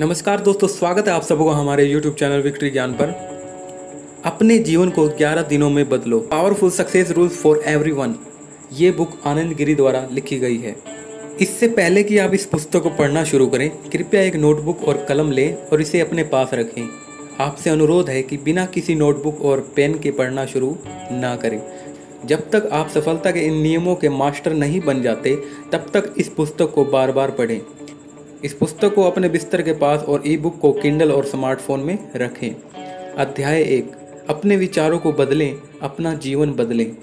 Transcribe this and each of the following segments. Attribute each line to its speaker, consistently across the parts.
Speaker 1: नमस्कार दोस्तों, स्वागत है आप सबको हमारे YouTube चैनल विक्ट्री ज्ञान पर। अपने जीवन को 11 दिनों में बदलो। Powerful success rules for everyone ये बुक आनंद गिरी द्वारा लिखी गई है। इससे पहले कि आप इस पुस्तक को पढ़ना शुरू करें, कृपया एक नोटबुक और कलम लें और इसे अपने पास रखें। आपसे अनुरोध है कि बिना किसी नोटबुक और पेन के पढ़ना शुरू ना करें। जब तक आप सफलता के इन नियमों के मास्टर नहीं बन जाते, तब तक इस पुस्तक को बार बार पढ़ें। इस पुस्तक को अपने बिस्तर के पास और ई बुक को किंडल और स्मार्टफ़ोन में रखें। अध्याय एक, अपने विचारों को बदलें, अपना जीवन बदलें।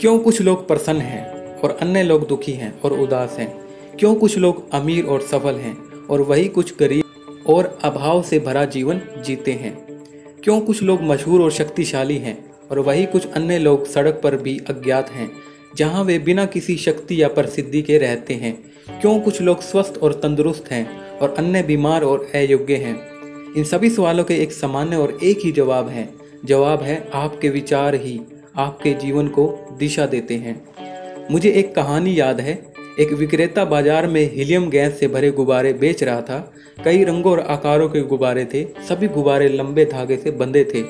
Speaker 1: क्यों कुछ लोग प्रसन्न हैं और अन्य लोग दुखी हैं और उदास हैं? क्यों कुछ लोग अमीर और सफल हैं और वही कुछ गरीब और अभाव से भरा जीवन जीते हैं? क्यों कुछ लोग मशहूर और शक्तिशाली हैं और वही कुछ अन्य लोग सड़क पर भी अज्ञात हैं? जहाँ वे बिना किसी शक्ति या प्रसिद्धि के रहते हैं। क्यों कुछ लोग स्वस्थ और तंदुरुस्त हैं और अन्य बीमार और अयोग्य हैं? इन सभी सवालों के एक सामान्य और एक ही जवाब है। जवाब है, आपके विचार ही आपके जीवन को दिशा देते हैं। मुझे एक कहानी याद है। एक विक्रेता बाज़ार में हीलियम गैस से भरे गुब्बारे बेच रहा था। कई रंगों और आकारों के गुब्बारे थे। सभी गुब्बारे लंबे धागे से बंधे थे।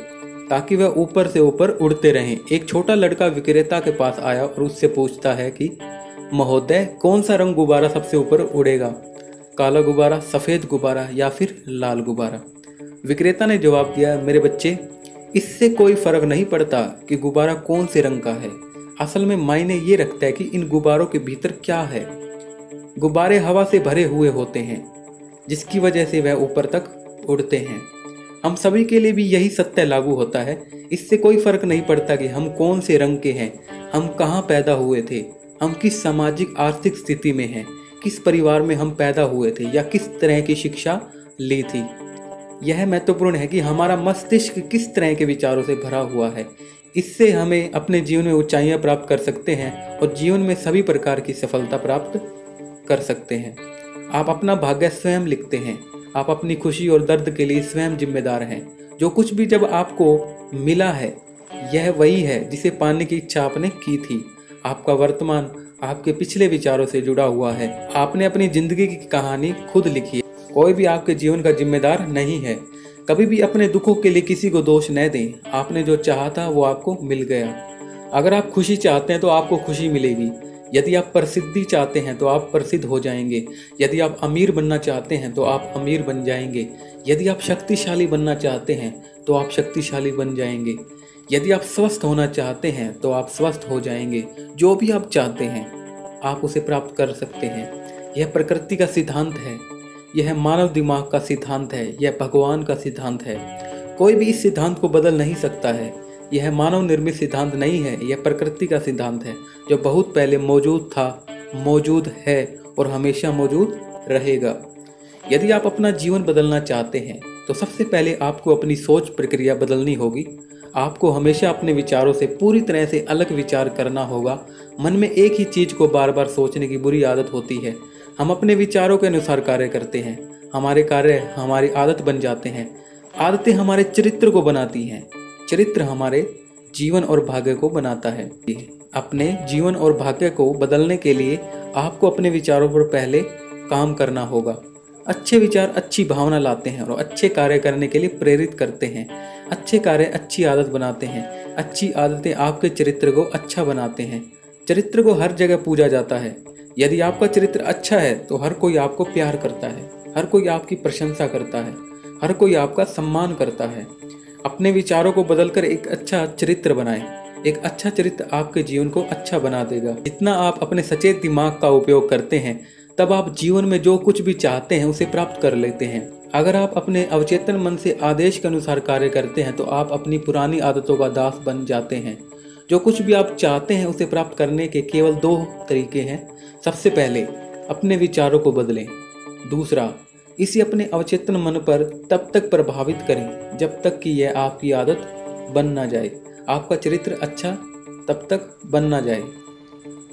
Speaker 1: ताकि वह ऊपर से ऊपर उड़ते रहें। एक छोटा लड़का विक्रेता के पास आया और उससे पूछता है कि, महोदय, कौन सा रंग गुब्बारा सबसे ऊपर उड़ेगा? काला गुब्बारा, सफ़ेद गुब्बारा या फिर लाल गुब्बारा? विक्रेता ने जवाब दिया, मेरे बच्चे, इससे कोई फ़र्क नहीं पड़ता कि गुब्बारा कौन से रंग का है। असल में मायने ये रखता है कि इन गुब्बारों के भीतर क्या है। गुब्बारे हवा से भरे हुए होते हैं, जिसकी वजह से वह ऊपर तक उड़ते हैं। हम सभी के लिए भी यही सत्य लागू होता है। इससे कोई फ़र्क नहीं पड़ता कि हम कौन से रंग के हैं, हम कहाँ पैदा हुए थे, हम किस सामाजिक, आर्थिक स्थिति में हैं, किस परिवार में हम पैदा हुए थे या किस तरह की शिक्षा ली थी। यह महत्वपूर्ण है कि हमारा मस्तिष्क किस तरह के विचारों से भरा हुआ है। इससे हमें अपने जीवन में ऊंचाइयाँ प्राप्त कर सकते हैं और जीवन में सभी प्रकार की सफलता प्राप्त कर सकते हैं। आप अपना भाग्य स्वयं लिखते हैं। आप अपनी खुशी और दर्द के लिए स्वयं जिम्मेदार हैं। जो कुछ भी जब आपको मिला है, यह वही है जिसे पाने की इच्छा आपने की थी। आपका वर्तमान आपके पिछले विचारों से जुड़ा हुआ है। आपने अपनी ज़िंदगी की कहानी खुद लिखी है। कोई भी आपके जीवन का जिम्मेदार नहीं है। कभी भी अपने दुखों के लिए किसी को दोष न दें। आपने जो चाहा था वो आपको मिल गया। अगर आप खुशी चाहते हैं तो आपको खुशी मिलेगी। यदि आप प्रसिद्धि चाहते हैं तो आप प्रसिद्ध हो जाएँगे। यदि आप अमीर बनना चाहते हैं तो आप अमीर बन जाएँगे। यदि आप शक्तिशाली बनना चाहते हैं तो आप शक्तिशाली बन जाएँगे। यदि आप स्वस्थ होना चाहते हैं तो आप स्वस्थ हो जाएँगे। जो भी आप चाहते हैं, आप उसे प्राप्त कर सकते हैं। यह प्रकृति का सिद्धांत है। यह मानव दिमाग का सिद्धांत है। यह भगवान का सिद्धांत है। कोई भी इस सिद्धांत को बदल नहीं सकता है। यह मानव निर्मित सिद्धांत नहीं है, यह प्रकृति का सिद्धांत है, जो बहुत पहले मौजूद था, मौजूद है और हमेशा मौजूद रहेगा। यदि आप अपना जीवन बदलना चाहते हैं तो सबसे पहले आपको अपनी सोच प्रक्रिया बदलनी होगी। आपको हमेशा अपने विचारों से पूरी तरह से अलग विचार करना होगा। मन में एक ही चीज़ को बार बार सोचने की बुरी आदत होती है। हम अपने विचारों के अनुसार कार्य करते हैं। हमारे कार्य हमारी आदत बन जाते हैं। आदतें हमारे चरित्र को बनाती हैं। चरित्र हमारे जीवन और भाग्य को बनाता है। अपने जीवन और भाग्य को बदलने के लिए आपको अपने विचारों पर पहले काम करना होगा। अच्छे विचार अच्छी भावना लाते हैं और अच्छे कार्य करने के लिए प्रेरित करते हैं। अच्छे कार्य अच्छी आदत बनाते हैं। अच्छी आदतें आपके चरित्र को अच्छा बनाते हैं। चरित्र को हर जगह पूजा जाता है। यदि आपका चरित्र अच्छा है तो हर कोई आपको प्यार करता है। हर कोई आपकी प्रशंसा करता है। हर कोई आपका सम्मान करता है। अपने विचारों को बदलकर एक अच्छा चरित्र बनाएँ। एक अच्छा चरित्र आपके जीवन को अच्छा बना देगा। जितना आप अपने सचेत दिमाग का उपयोग करते हैं, तब आप जीवन में जो कुछ भी चाहते हैं, उसे प्राप्त कर लेते हैं। अगर आप अपने अवचेतन मन से आदेश के अनुसार कार्य करते हैं तो आप अपनी पुरानी आदतों का दास बन जाते हैं। जो कुछ भी आप चाहते हैं, उसे प्राप्त करने के केवल दो तरीके हैं। सबसे पहले, अपने विचारों को बदलें। दूसरा इसे अपने अवचेतन मन पर तब तक प्रभावित करें, जब तक कि यह आपकी आदत बन ना जाए। आपका चरित्र अच्छा तब तक बन ना जाए।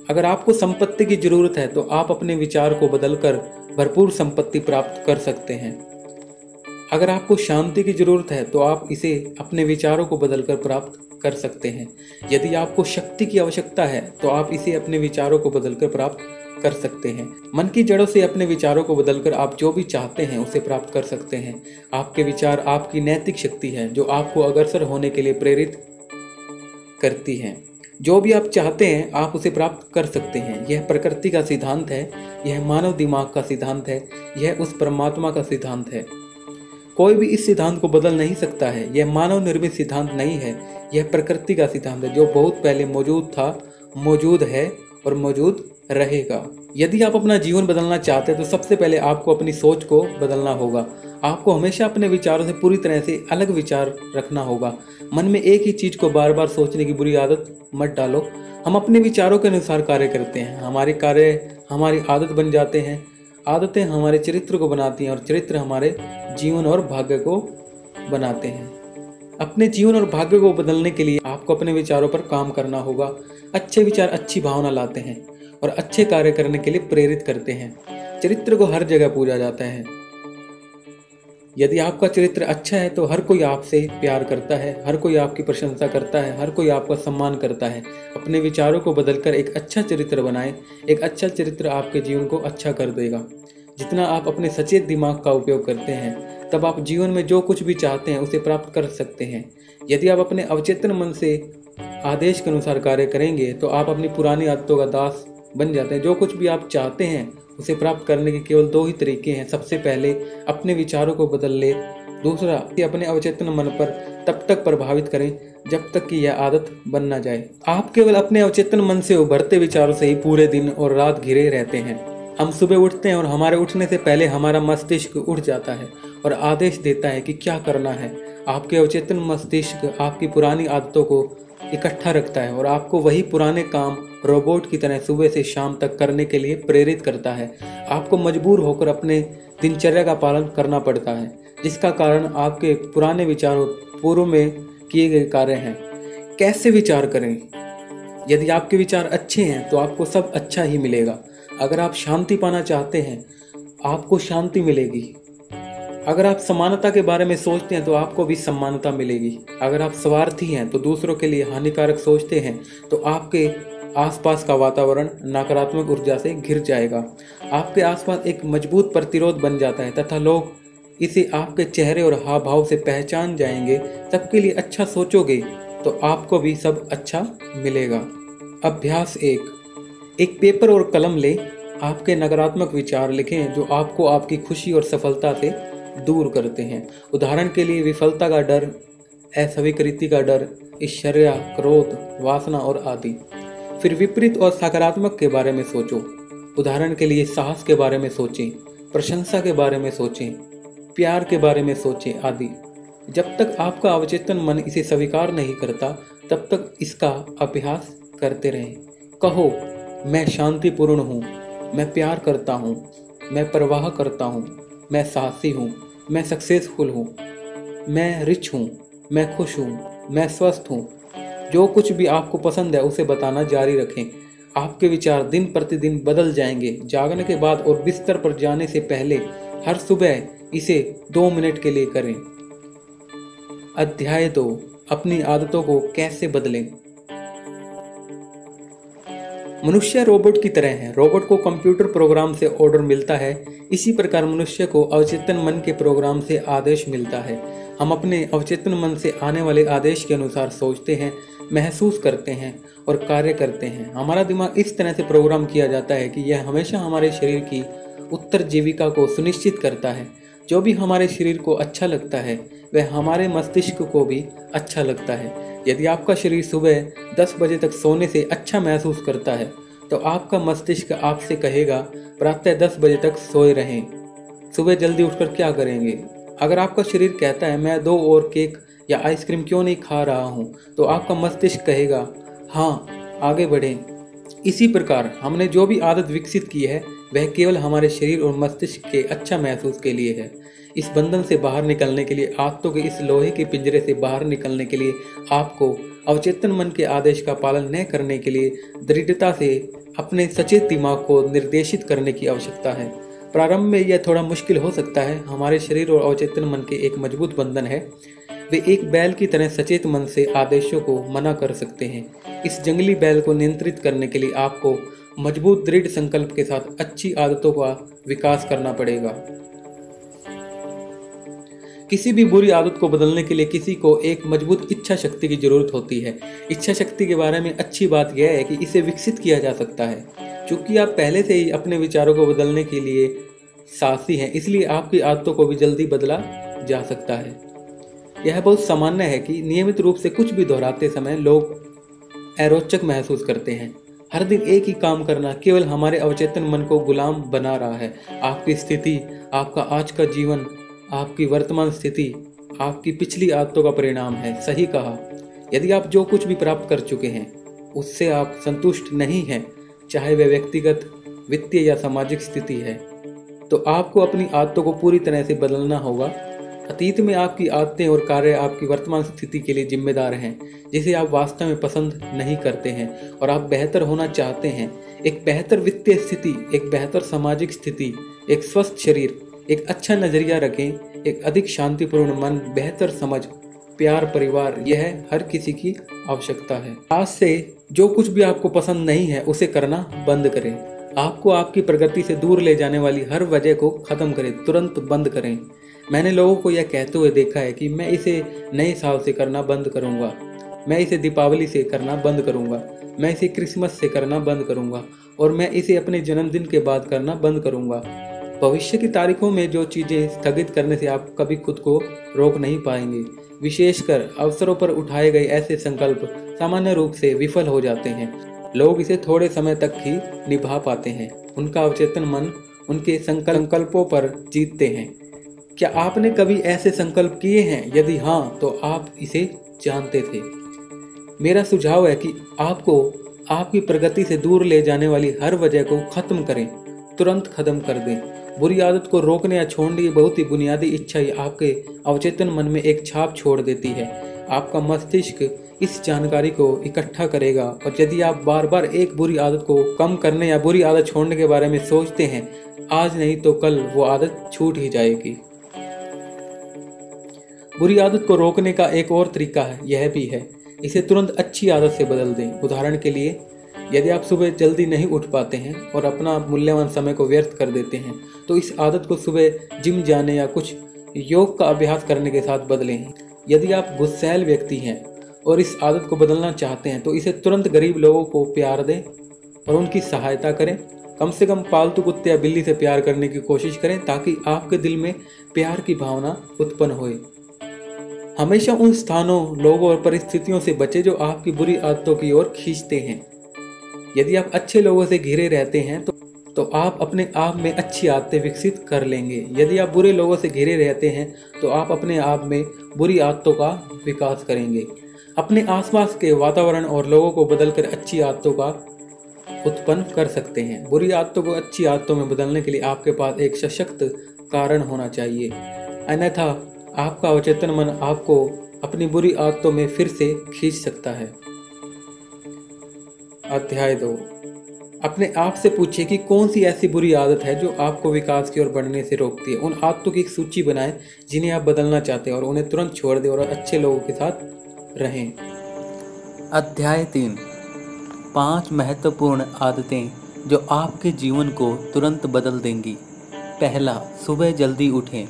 Speaker 1: अगर आपको संपत्ति की ज़रूरत है तो आप अपने विचार को बदलकर भरपूर संपत्ति प्राप्त कर सकते हैं। अगर आपको शांति की ज़रूरत है तो आप इसे अपने विचारों को बदलकर प्राप्त कर सकते हैं। यदि आपको शक्ति की आवश्यकता है तो आप इसे अपने विचारों को बदलकर प्राप्त कर सकते हैं। मन की जड़ों से अपने विचारों को बदलकर आप जो भी चाहते हैं, उसे प्राप्त कर सकते हैं। आपके विचार आपकी नैतिक शक्ति है, जो आपको अग्रसर होने के लिए प्रेरित करती है। जो भी आप चाहते हैं, आप उसे प्राप्त कर सकते हैं। यह प्रकृति का सिद्धांत है, यह मानव दिमाग का सिद्धांत है, यह उस परमात्मा का सिद्धांत है। कोई भी इस सिद्धांत को बदल नहीं सकता है। यह मानव निर्मित सिद्धांत नहीं है। यह प्रकृति का सिद्धांत है, जो बहुत पहले मौजूद था, मौजूद है और मौजूद रहेगा। यदि आप अपना जीवन बदलना चाहते हैं तो सबसे पहले आपको अपनी सोच को बदलना होगा। आपको हमेशा अपने विचारों से पूरी तरह से अलग विचार रखना होगा। मन में एक ही चीज़ को बार बार सोचने की बुरी आदत मत डालो। हम अपने विचारों के अनुसार कार्य करते हैं। हमारे कार्य हमारी आदत बन जाते हैं। आदतें हमारे चरित्र को बनाती हैं और चरित्र हमारे जीवन और भाग्य को बनाते हैं। अपने जीवन और भाग्य को बदलने के लिए आपको अपने विचारों पर काम करना होगा। अच्छे विचार, अच्छी भावना लाते हैं। और अच्छे कार्य करने के लिए प्रेरित करते हैं। चरित्र को हर जगह पूजा जाता है। यदि आपका चरित्र अच्छा है तो हर कोई आपसे प्यार करता है, हर कोई आपकी प्रशंसा करता है, हर कोई आपका सम्मान करता है। अपने विचारों को बदलकर एक अच्छा चरित्र बनाएँ, एक अच्छा चरित्र आपके जीवन को अच्छा कर देगा। जितना आप अपने सचेत दिमाग का उपयोग करते हैं, तब आप जीवन में जो कुछ भी चाहते हैं, उसे प्राप्त कर सकते हैं। यदि आप अपने अवचेतन मन से आदेश के अनुसार कार्य करेंगे तो आप अपनी पुरानी आदतों का दास बन जाते हैं। जो कुछ भी आप चाहते हैं, उसे प्राप्त करने के केवल दो ही तरीके हैं। सबसे पहले, अपने विचारों को बदल ले। दूसरा, कि अपने अवचेतन मन पर तब तक प्रभावित करें, जब तक कि यह आदत बन ना जाए। आप केवल अपने अवचेतन मन से उभरते विचारों से ही पूरे दिन और रात घिरे रहते हैं। हम सुबह उठते हैं और हमारे उठने से पहले हमारा मस्तिष्क उठ जाता है और आदेश देता है कि क्या करना है। आपके अवचेतन मस्तिष्क आपकी पुरानी आदतों को इकट्ठा रखता है और आपको वही पुराने काम रोबोट की तरह सुबह से शाम तक करने के लिए प्रेरित करता है। आपको मजबूर होकर अपने दिनचर्या का पालन करना पड़ता है, जिसका कारण आपके पुराने विचारों, पूर्व में किए गए कार्य हैं। कैसे विचार करें? यदि आपके विचार अच्छे हैं तो आपको सब अच्छा ही मिलेगा। अगर आप शांति पाना चाहते हैं, आपको शांति मिलेगी। अगर आप समानता के बारे में सोचते हैं तो आपको भी समानता मिलेगी। अगर आप स्वार्थी हैं तो दूसरों के लिए हानिकारक सोचते हैं तो आपके आसपास का वातावरण नकारात्मक ऊर्जा से घिर जाएगा। आपके आसपास एक मज़बूत प्रतिरोध बन जाता है तथा लोग इसे आपके चेहरे और हाव भाव से पहचान जाएँगे। सबके लिए अच्छा सोचोगे तो आपको भी सब अच्छा मिलेगा। अभ्यास एक। एक पेपर और कलम ले। आपके नकारात्मक विचार लिखें जो आपको आपकी खुशी और सफलता से दूर करते हैं। उदाहरण के लिए विफलता का डर अस्वीकृति का डर, ईश्वर्या क्रोध, वासना और आदि। फिर विपरीत और सकारात्मक के बारे में सोचो। उदाहरण के लिए साहस के बारे में सोचें, प्रशंसा के बारे में सोचें, प्यार के बारे में सोचें आदि। जब तक आपका अवचेतन मन इसे स्वीकार नहीं करता, तब तक इसका अभ्यास करते रहें। कहो, मैं शांतिपूर्ण हूँ, मैं प्यार करता हूँ, मैं प्रवाह करता हूँ, मैं साहसी हूँ मैं सक्सेसफुल हूँ। मैं रिच हूँ। मैं खुश हूँ। मैं स्वस्थ हूँ। जो कुछ भी आपको पसंद है, उसे बताना जारी रखें। आपके विचार दिन प्रतिदिन बदल जाएँगे। जागने के बाद और बिस्तर पर जाने से पहले हर सुबह इसे दो मिनट के लिए करें। अध्याय दो, अपनी आदतों को कैसे बदलें? मनुष्य रोबोट की तरह है। रोबोट को कंप्यूटर प्रोग्राम से ऑर्डर मिलता है। इसी प्रकार मनुष्य को अवचेतन मन के प्रोग्राम से आदेश मिलता है। हम अपने अवचेतन मन से आने वाले आदेश के अनुसार सोचते हैं, महसूस करते हैं और कार्य करते हैं। हमारा दिमाग इस तरह से प्रोग्राम किया जाता है कि यह हमेशा हमारे शरीर की उत्तर जीविका को सुनिश्चित करता है। जो भी हमारे शरीर को अच्छा लगता है, वह हमारे मस्तिष्क को भी अच्छा लगता है। यदि आपका शरीर सुबह 10 बजे तक सोने से अच्छा महसूस करता है तो आपका मस्तिष्क आपसे कहेगा, प्रातः 10 बजे तक सोए रहें। सुबह जल्दी उठकर क्या करेंगे? अगर आपका शरीर कहता है, मैं दो और केक या आइसक्रीम क्यों नहीं खा रहा हूँ? तो आपका मस्तिष्क कहेगा हाँ आगे बढ़ें। इसी प्रकार, हमने जो भी आदत विकसित की है, वह केवल हमारे शरीर और मस्तिष्क के अच्छा महसूस के लिए है। इस बंधन से बाहर निकलने के लिए आदतों के इस लोहे के पिंजरे से बाहर निकलने के लिए, आपको अवचेतन मन के आदेश का पालन न करने के लिए, दृढ़ता से अपने सचेत दिमाग को निर्देशित करने की आवश्यकता है। प्रारंभ में यह थोड़ा मुश्किल हो सकता है। हमारे शरीर और अवचेतन मन के एक मज़बूत बंधन है। वे एक बैल की तरह सचेत मन से आदेशों को मना कर सकते हैं। इस जंगली बैल को नियंत्रित करने के लिए आपको मज़बूत दृढ़ संकल्प के साथ अच्छी आदतों का विकास करना पड़ेगा। किसी भी बुरी आदत को बदलने के लिए किसी को एक मज़बूत इच्छा शक्ति की ज़रूरत होती है। इच्छा शक्ति के बारे में अच्छी बात यह है कि इसे विकसित किया जा सकता है। क्योंकि आप पहले से ही अपने विचारों को बदलने के लिए साहसी हैं, इसलिए आपकी आदतों को भी जल्दी बदला जा सकता है। यह बहुत सामान्य है कि नियमित रूप से कुछ भी दोहराते समय लोग अरोचक महसूस करते हैं। हर दिन एक ही काम करना केवल हमारे अवचेतन मन को गुलाम बना रहा है। आपकी स्थिति, आपका आज का जीवन आपकी वर्तमान स्थिति, आपकी पिछली आदतों का परिणाम है। सही कहा। यदि आप जो कुछ भी प्राप्त कर चुके हैं, उससे आप संतुष्ट नहीं हैं, चाहे वह व्यक्तिगत, वित्तीय या सामाजिक स्थिति है तो आपको अपनी आदतों को पूरी तरह से बदलना होगा। अतीत में आपकी आदतें और कार्य आपकी वर्तमान स्थिति के लिए जिम्मेदार हैं, जिसे आप वास्तव में पसंद नहीं करते हैं, और आप बेहतर होना चाहते हैं। एक बेहतर वित्तीय स्थिति, एक बेहतर सामाजिक स्थिति, एक स्वस्थ शरीर एक अच्छा नज़रिया रखें, एक अधिक शांतिपूर्ण मन, बेहतर समझ, प्यार परिवार, यह हर किसी की आवश्यकता है। आज से जो कुछ भी आपको पसंद नहीं है, उसे करना बंद करें। आपको आपकी प्रगति से दूर ले जाने वाली हर वजह को खत्म करें, तुरंत बंद करें। मैंने लोगों को यह कहते हुए देखा है कि मैं इसे नए साल से करना बंद करूँगा। मैं इसे दीपावली से करना बंद करूँगा। मैं इसे क्रिसमस से करना बंद करूँगा। और मैं इसे अपने जन्मदिन के बाद करना बंद करूँगा। भविष्य की तारीखों में जो चीज़ें स्थगित करने से आप कभी खुद को रोक नहीं पाएँगे। विशेषकर अवसरों पर उठाए गए ऐसे संकल्प सामान्य रूप से विफल हो जाते हैं। लोग इसे थोड़े समय तक ही निभा पाते हैं। उनका अवचेतन मन उनके संकल्पों पर जीतते हैं। क्या आपने कभी ऐसे संकल्प किए हैं? यदि हाँ तो आप इसे जानते थे। मेरा सुझाव है कि आपको आपकी प्रगति से दूर ले जाने वाली हर वजह को खत्म करें। तुरंत खत्म कर दें। बुरी आदत को रोकने या छोड़ने की बहुत ही बुनियादी इच्छा ही आपके अवचेतन मन में एक छाप छोड़ देती है। आपका मस्तिष्क इस जानकारी को इकट्ठा करेगा और यदि आप बार बार एक बुरी आदत को कम करने या बुरी आदत छोड़ने के बारे में सोचते हैं, आज नहीं तो कल वो आदत छूट ही जाएगी। बुरी आदत को रोकने का एक और तरीका है, यह भी है। इसे तुरंत अच्छी आदत से बदल दें। उदाहरण के लिए यदि आप सुबह जल्दी नहीं उठ पाते हैं और अपना मूल्यवान समय को व्यर्थ कर देते हैं तो इस आदत को सुबह जिम जाने या कुछ योग का अभ्यास करने के साथ बदलें। यदि आप गुस्सैल व्यक्ति हैं और इस आदत को बदलना चाहते हैं तो इसे तुरंत गरीब लोगों को प्यार दें और उनकी सहायता करें। कम से कम पालतू कुत्ते या बिल्ली से प्यार करने की कोशिश करें ताकि आपके दिल में प्यार की भावना उत्पन्न होए। हमेशा उन स्थानों, लोगों और परिस्थितियों से बचे जो आपकी बुरी आदतों की ओर खींचते हैं। यदि आप अच्छे लोगों से घिरे रहते हैं तो तो आप अपने आप में अच्छी आदतें विकसित कर लेंगे। यदि आप बुरे लोगों से घिरे रहते हैं तो आप अपने आप में बुरी आदतों का विकास करेंगे। अपने आसपास के वातावरण और लोगों को बदलकर अच्छी आदतों का उत्पन्न कर सकते हैं। बुरी आदतों को अच्छी आदतों में बदलने के लिए आपके पास एक सशक्त कारण होना चाहिए। अन्यथा, आपका अवचेतन मन आपको अपनी बुरी आदतों में फिर से खींच सकता है। अध्याय दो। अपने आप से पूछिए कि कौन सी ऐसी बुरी आदत है जो आपको विकास की ओर बढ़ने से रोकती है? उन आदतों की एक सूची बनाएँ, जिन्हें आप बदलना चाहते हैं और उन्हें तुरंत छोड़ दें और अच्छे लोगों के साथ रहें।
Speaker 2: अध्याय तीन। पाँच महत्वपूर्ण आदतें जो आपके जीवन को तुरंत बदल देंगी। पहला, सुबह जल्दी उठें।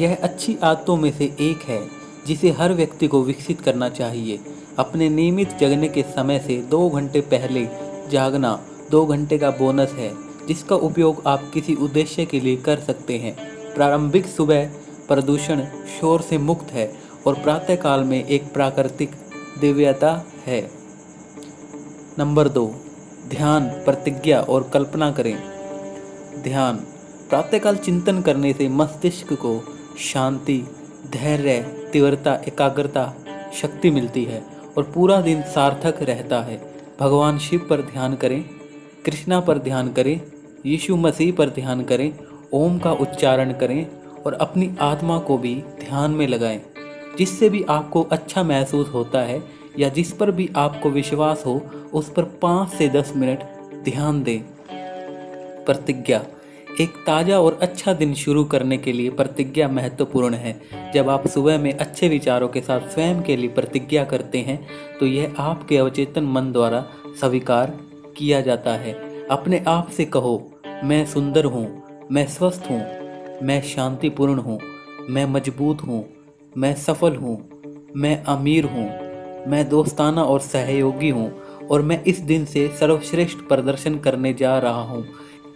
Speaker 2: यह अच्छी आदतों में से एक है, जिसे हर व्यक्ति को विकसित करना चाहिए। अपने नियमित जगने के समय से दो घंटे पहले जागना दो घंटे का बोनस है, जिसका उपयोग आप किसी उद्देश्य के लिए कर सकते हैं। प्रारंभिक सुबह प्रदूषण शोर से मुक्त है और प्रातःकाल में एक प्राकृतिक दिव्यता है। नंबर दो, ध्यान, प्रतिज्ञा और कल्पना करें। ध्यान, प्रातःकाल चिंतन करने से मस्तिष्क को शांति, धैर्य, तीव्रता, एकाग्रता, शक्ति मिलती है। और पूरा दिन सार्थक रहता है। भगवान शिव पर ध्यान करें, कृष्णा पर ध्यान करें, यीशु मसीह पर ध्यान करें, ओम का उच्चारण करें और अपनी आत्मा को भी ध्यान में लगाएँ। जिससे भी आपको अच्छा महसूस होता है या जिस पर भी आपको विश्वास हो, उस पर पाँच से दस मिनट ध्यान दें। प्रतिज्ञा। एक ताज़ा और अच्छा दिन शुरू करने के लिए प्रतिज्ञा महत्वपूर्ण है। जब आप सुबह में अच्छे विचारों के साथ स्वयं के लिए प्रतिज्ञा करते हैं तो यह आपके अवचेतन मन द्वारा स्वीकार किया जाता है। अपने आप से कहो, मैं सुंदर हूँ, मैं स्वस्थ हूँ, मैं शांतिपूर्ण हूँ, मैं मज़बूत हूँ, मैं सफल हूँ, मैं अमीर हूँ, मैं दोस्ताना और सहयोगी हूँ, और मैं इस दिन से सर्वश्रेष्ठ प्रदर्शन करने जा रहा हूँ।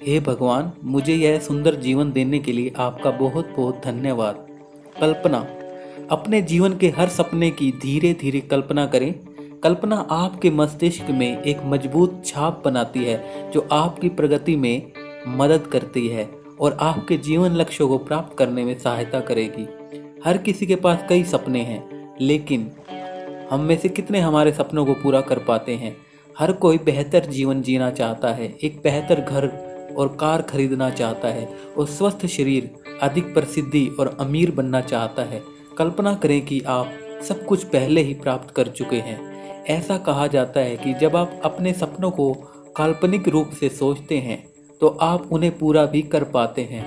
Speaker 2: हे भगवान, मुझे यह सुंदर जीवन देने के लिए आपका बहुत बहुत धन्यवाद। कल्पना, अपने जीवन के हर सपने की धीरे धीरे कल्पना करें। कल्पना आपके मस्तिष्क में एक मज़बूत छाप बनाती है, जो आपकी प्रगति में मदद करती है और आपके जीवन लक्ष्यों को प्राप्त करने में सहायता करेगी। हर किसी के पास कई सपने हैं, लेकिन हम में से कितने हमारे सपनों को पूरा कर पाते हैं? हर कोई बेहतर जीवन जीना चाहता है, एक बेहतर घर और कार खरीदना चाहता है और स्वस्थ शरीर, अधिक प्रसिद्धि और अमीर बनना चाहता है। कल्पना करें कि आप सब कुछ पहले ही प्राप्त कर चुके हैं। ऐसा कहा जाता है कि जब आप अपने सपनों को काल्पनिक रूप से सोचते हैं तो आप उन्हें पूरा भी कर पाते हैं।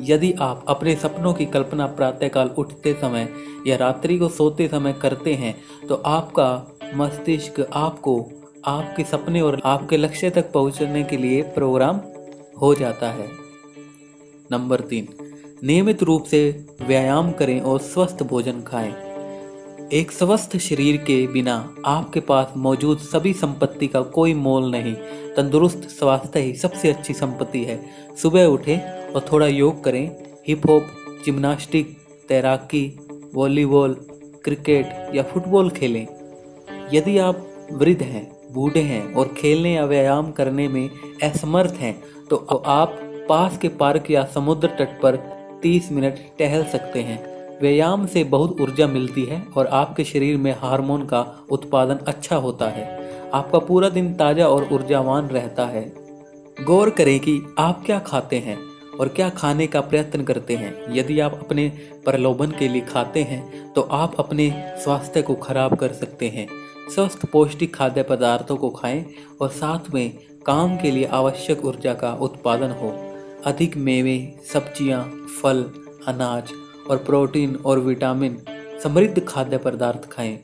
Speaker 2: यदि आप अपने सपनों की कल्पना प्रातःकाल उठते समय या रात्रि को सोते समय करते हैं तो आपका मस्तिष्क आपको आपके सपने और आपके लक्ष्य तक पहुँचने के लिए प्रोग्राम हो जाता है। नंबर तीन, नियमित रूप से व्यायाम करें और स्वस्थ भोजन खाएँ। एक स्वस्थ शरीर के बिना आपके पास मौजूद सभी संपत्ति का कोई मोल नहीं। तंदुरुस्त स्वास्थ्य ही सबसे अच्छी संपत्ति है। सुबह उठें और थोड़ा योग करें। हिप हॉप, जिम्नास्टिक, तैराकी, वॉलीबॉल, क्रिकेट या फुटबॉल खेलें। यदि आप वृद्ध हैं बूढ़े हैं और खेलने या व्यायाम करने में असमर्थ हैं तो आप पास के पार्क या समुद्र तट पर 30 मिनट टहल सकते हैं। व्यायाम से बहुत ऊर्जा मिलती है और आपके शरीर में हार्मोन का उत्पादन अच्छा होता है। आपका पूरा दिन ताज़ा और ऊर्जावान रहता है। गौर करें कि आप क्या खाते हैं और क्या खाने का प्रयत्न करते हैं। यदि आप अपने प्रलोभन के लिए खाते हैं तो आप अपने स्वास्थ्य को खराब कर सकते हैं। स्वस्थ पौष्टिक खाद्य पदार्थों को खाएँ और साथ में काम के लिए आवश्यक ऊर्जा का उत्पादन हो। अधिक मेवे सब्ज़ियाँ, फल अनाज और प्रोटीन और विटामिन समृद्ध खाद्य पदार्थ खाएँ।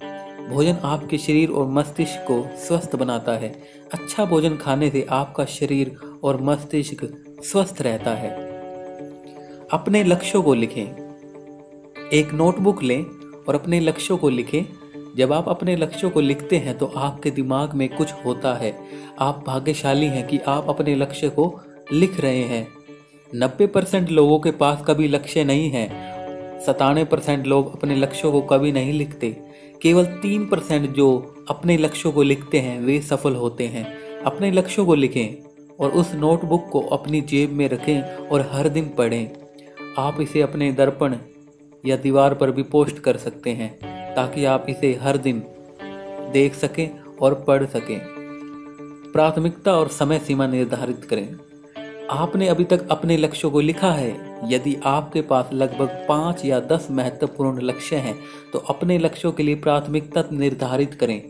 Speaker 2: भोजन आपके शरीर और मस्तिष्क को स्वस्थ बनाता है। अच्छा भोजन खाने से आपका शरीर और मस्तिष्क स्वस्थ रहता है। अपने लक्ष्यों को लिखें। एक नोटबुक लें और अपने लक्ष्यों को लिखें। जब आप अपने लक्ष्यों को लिखते हैं तो आपके दिमाग में कुछ होता है। आप भाग्यशाली हैं कि आप अपने लक्ष्य को लिख रहे हैं। नब्बे परसेंट लोगों के पास कभी लक्ष्य नहीं है। सतानवे परसेंट लोग अपने लक्ष्यों को कभी नहीं लिखते। केवल तीन परसेंट जो अपने लक्ष्यों को लिखते हैं, वे सफल होते हैं। अपने लक्ष्यों को लिखें और उस नोटबुक को अपनी जेब में रखें और हर दिन पढ़ें। आप इसे अपने दर्पण या दीवार पर भी पोस्ट कर सकते हैं, ताकि आप इसे हर दिन देख सकें और पढ़ सकें। प्राथमिकता और समय सीमा निर्धारित करें। आपने अभी तक अपने लक्ष्यों को लिखा है। यदि आपके पास लगभग पाँच या दस महत्वपूर्ण लक्ष्य हैं तो अपने लक्ष्यों के लिए प्राथमिकता निर्धारित करें।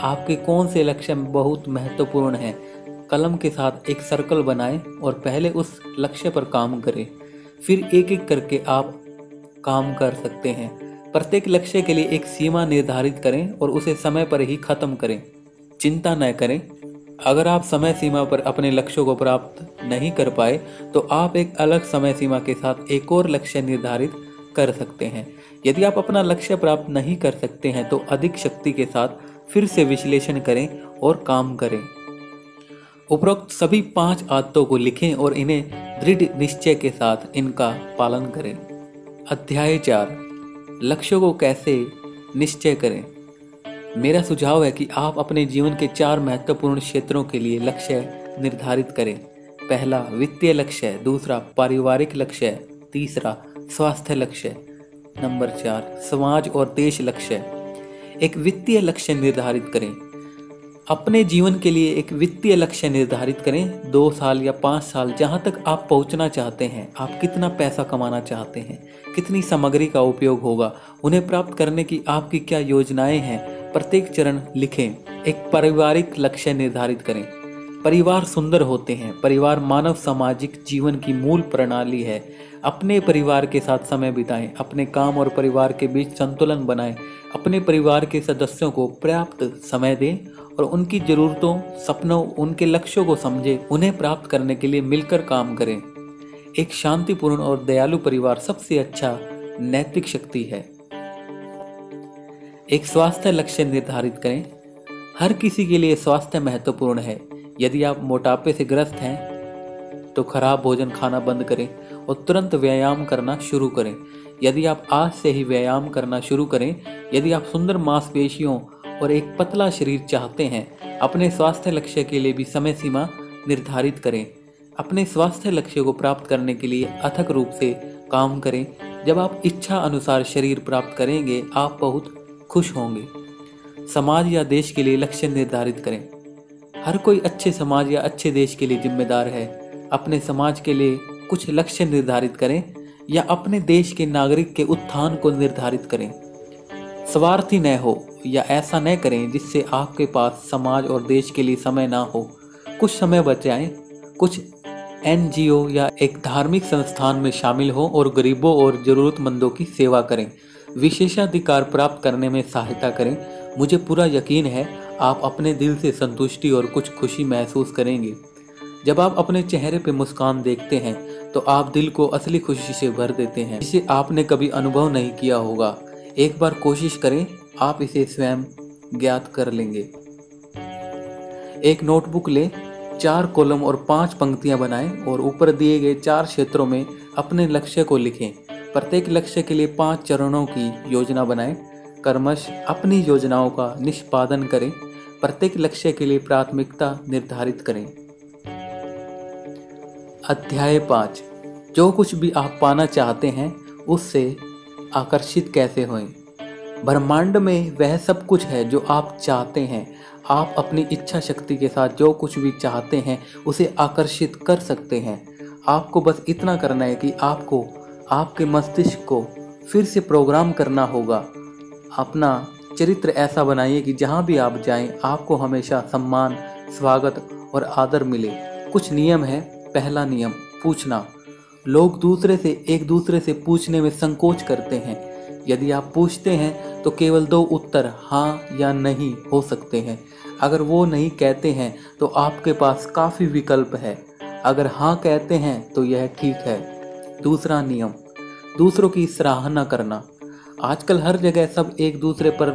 Speaker 2: आपके कौन से लक्ष्य बहुत महत्वपूर्ण हैं? कलम के साथ एक सर्कल बनाएँ और पहले उस लक्ष्य पर काम करें। फिर एक एक करके आप काम कर सकते हैं। प्रत्येक लक्ष्य के लिए एक सीमा निर्धारित करें और उसे समय पर ही खत्म करें। चिंता न करें। अगर आप समय सीमा पर अपने लक्ष्यों को प्राप्त नहीं कर पाए तो आप एक अलग समय सीमा के साथ एक और लक्ष्य निर्धारित कर सकते हैं। यदि आप अपना लक्ष्य प्राप्त नहीं कर सकते हैं तो अधिक शक्ति के साथ फिर से विश्लेषण करें और काम करें। उपरोक्त सभी पाँच आदतों को लिखें और इन्हें दृढ़ निश्चय के साथ इनका पालन करें। अध्याय चार। लक्ष्यों को कैसे निश्चय करें? मेरा सुझाव है कि आप अपने जीवन के चार महत्वपूर्ण क्षेत्रों के लिए लक्ष्य निर्धारित करें। पहला, वित्तीय लक्ष्य है। दूसरा, पारिवारिक लक्ष्य तीसरा, स्वास्थ्य लक्ष्य नंबर चार, समाज और देश लक्ष्य एक वित्तीय लक्ष्य निर्धारित करें। अपने जीवन के लिए एक वित्तीय लक्ष्य निर्धारित करें, दो साल या पाँच साल, जहाँ तक आप पहुँचना चाहते हैं, आप कितना पैसा कमाना चाहते हैं, कितनी सामग्री का उपयोग होगा, उन्हें प्राप्त करने की आपकी क्या योजनाएँ हैं, प्रत्येक चरण लिखें। एक पारिवारिक लक्ष्य निर्धारित करें। परिवार सुंदर होते हैं, परिवार मानव सामाजिक जीवन की मूल प्रणाली है। अपने परिवार के साथ समय बिताएँ, अपने काम और परिवार के बीच संतुलन बनाएँ, अपने परिवार के सदस्यों को पर्याप्त समय दें और उनकी ज़रूरतों, सपनों, उनके लक्ष्यों को समझें, उन्हें प्राप्त करने के लिए मिलकर काम करें। एक शांतिपूर्ण और दयालु परिवार सबसे अच्छा नैतिक शक्ति है। एक स्वास्थ्य लक्ष्य निर्धारित करें। हर किसी के लिए स्वास्थ्य महत्वपूर्ण है। यदि आप मोटापे से ग्रस्त हैं तो खराब भोजन खाना बंद करें और तुरंत व्यायाम करना शुरू करें। यदि आप आज से ही व्यायाम करना शुरू करें, यदि आप सुंदर मांसपेशियों और एक पतला शरीर चाहते हैं, अपने स्वास्थ्य लक्ष्य के लिए भी समय सीमा निर्धारित करें। अपने स्वास्थ्य लक्ष्य को प्राप्त करने के लिए अथक रूप से काम करें। जब आप इच्छा अनुसार शरीर प्राप्त करेंगे, आप बहुत खुश होंगे। समाज या देश के लिए लक्ष्य निर्धारित करें। हर कोई अच्छे समाज या अच्छे देश के लिए जिम्मेदार है। अपने समाज के लिए कुछ लक्ष्य निर्धारित करें या अपने देश के नागरिक के उत्थान को निर्धारित करें। स्वार्थी न हो या ऐसा न करें जिससे आपके पास समाज और देश के लिए समय ना हो। कुछ समय बचाएँ। कुछ एनजीओ या एक धार्मिक संस्थान में शामिल हो और गरीबों और ज़रूरतमंदों की सेवा करें। विशेषाधिकार प्राप्त करने में सहायता करें। मुझे पूरा यकीन है, आप अपने दिल से संतुष्टि और कुछ खुशी महसूस करेंगे। जब आप अपने चेहरे पर मुस्कान देखते हैं तो आप दिल को असली खुशी से भर देते हैं। जिसे आपने कभी अनुभव नहीं किया होगा। एक बार कोशिश करें आप इसे स्वयं ज्ञात कर लेंगे। एक नोटबुक लें, चार कॉलम और पाँच पंक्तियाँ बनाएँ और ऊपर दिए गए चार क्षेत्रों में अपने लक्ष्य को लिखें। प्रत्येक लक्ष्य के लिए पाँच चरणों की योजना बनाएँ। कर्मश अपनी योजनाओं का निष्पादन करें। प्रत्येक लक्ष्य के लिए प्राथमिकता निर्धारित करें। अध्याय पाँच। जो कुछ भी आप पाना चाहते हैं, उससे आकर्षित कैसे हों ब्रह्मांड में वह सब कुछ है जो आप चाहते हैं। आप अपनी इच्छा शक्ति के साथ जो कुछ भी चाहते हैं, उसे आकर्षित कर सकते हैं। आपको बस इतना करना है कि आपको, आपके मस्तिष्क को फिर से प्रोग्राम करना होगा। अपना चरित्र ऐसा बनाइए कि जहाँ भी आप जाएँ, आपको हमेशा सम्मान, स्वागत और आदर मिले। कुछ नियम है। पहला नियम, पूछना। लोग दूसरे से, एक दूसरे से पूछने में संकोच करते हैं। यदि आप पूछते हैं तो केवल दो उत्तर हाँ या नहीं हो सकते हैं। अगर वो नहीं कहते हैं तो आपके पास काफ़ी विकल्प है। अगर हाँ कहते हैं तो यह ठीक है। दूसरा नियम, दूसरों की सराहना करना। आजकल हर जगह सब एक दूसरे पर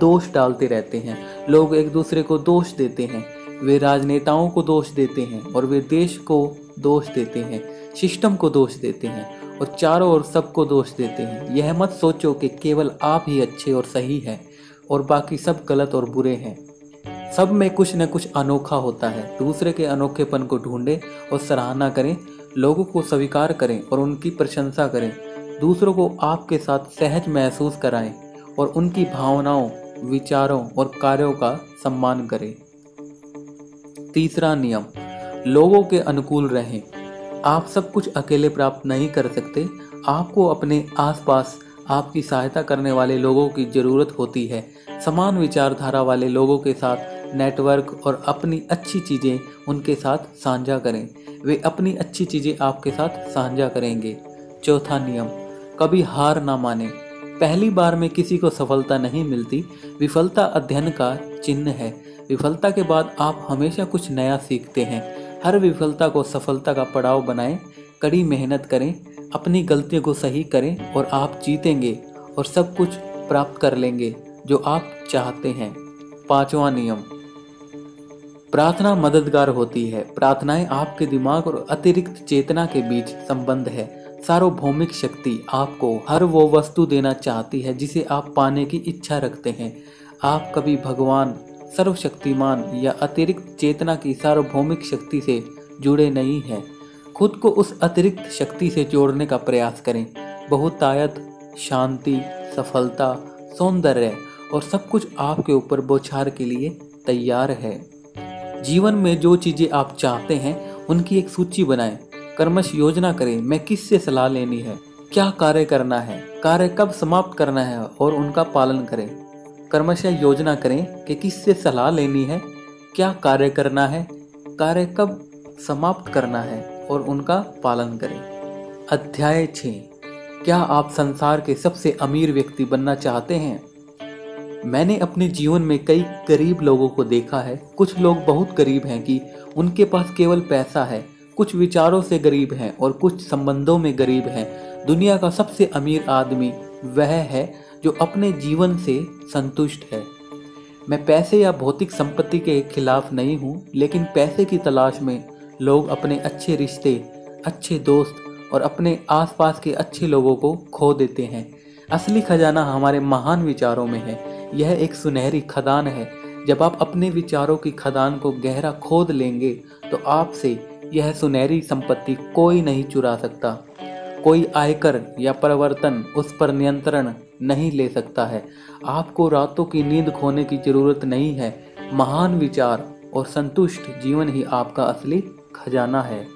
Speaker 2: दोष डालते रहते हैं। लोग एक दूसरे को दोष देते हैं। वे राजनेताओं को दोष देते हैं और वे देश को दोष देते हैं, सिस्टम को दोष देते हैं। और चारों ओर सबको दोष देते हैं। यह मत सोचो कि केवल आप ही अच्छे और सही हैं और बाकी सब गलत और बुरे हैं। सब में कुछ न कुछ अनोखा होता है। दूसरे के अनोखेपन को ढूंढें और सराहना करें, लोगों को स्वीकार करें और उनकी प्रशंसा करें। दूसरों को आपके साथ सहज महसूस कराएँ और उनकी भावनाओं, विचारों और कार्यों का सम्मान करें। तीसरा नियम, लोगों के अनुकूल रहें। आप सब कुछ अकेले प्राप्त नहीं कर सकते। आपको अपने आसपास आपकी सहायता करने वाले लोगों की ज़रूरत होती है। समान विचारधारा वाले लोगों के साथ नेटवर्क और अपनी अच्छी चीज़ें उनके साथ साझा करें। वे अपनी अच्छी चीज़ें आपके साथ साझा करेंगे। चौथा नियम, कभी हार ना माने। पहली बार में किसी को सफलता नहीं मिलती। विफलता अध्ययन का चिन्ह है। विफलता के बाद आप हमेशा कुछ नया सीखते हैं। हर विफलता को सफलता का पड़ाव बनाएँ, कड़ी मेहनत करें, अपनी गलतियों को सही करें और आप जीतेंगे और सब कुछ प्राप्त कर लेंगे जो आप चाहते हैं। पांचवा नियम। प्रार्थना मददगार होती है। प्रार्थनाएँ आपके दिमाग और अतिरिक्त चेतना के बीच संबंध है। सार्वभौमिक शक्ति आपको हर वो वस्तु देना चाहती है जिसे आप पाने की इच्छा रखते हैं। आप कभी भगवान सर्वशक्तिमान या अतिरिक्त चेतना की सार्वभौमिक शक्ति से जुड़े नहीं हैं। खुद को उस अतिरिक्त शक्ति से जोड़ने का प्रयास करें। बहुतायत, शांति, सफलता, सौंदर्य और सब कुछ आपके ऊपर बौछार के लिए तैयार है। जीवन में जो चीज़ें आप चाहते हैं, उनकी एक सूची बनाएँ। कर्मश योजना करें, मैं किस से सलाह लेनी है? क्या कार्य करना है? कार्य कब समाप्त करना है और उनका पालन करें? क्रमशः योजना करें कि किससे सलाह लेनी है, क्या कार्य करना है, कार्य कब समाप्त करना है और उनका पालन करें। अध्याय छ क्या आप संसार के सबसे अमीर व्यक्ति बनना चाहते हैं? मैंने अपने जीवन में कई गरीब लोगों को देखा है। कुछ लोग बहुत गरीब हैं कि उनके पास केवल पैसा है। कुछ विचारों से गरीब हैं और कुछ संबंधों में गरीब हैं। दुनिया का सबसे अमीर आदमी वह है जो अपने जीवन से संतुष्ट है। मैं पैसे या भौतिक संपत्ति के खिलाफ नहीं हूँ, लेकिन पैसे की तलाश में लोग अपने अच्छे रिश्ते, अच्छे दोस्त और अपने आसपास के अच्छे लोगों को खो देते हैं। असली खजाना हमारे महान विचारों में है। यह एक सुनहरी खदान है। जब आप अपने विचारों की खदान को गहरा खोद लेंगे तो आपसे यह सुनहरी संपत्ति कोई नहीं चुरा सकता। कोई आयकर या परिवर्तन उस पर नियंत्रण नहीं ले सकता है। आपको रातों की नींद खोने की ज़रूरत नहीं है। महान विचार और संतुष्ट जीवन ही आपका असली खजाना है।